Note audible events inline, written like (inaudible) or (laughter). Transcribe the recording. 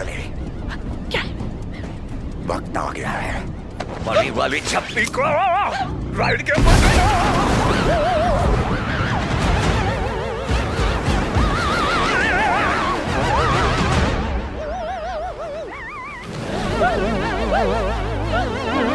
Eli क्या? वक्त आ गया है। बड़ी वाली छप्पी को राइड के ऊपर (laughs) (laughs)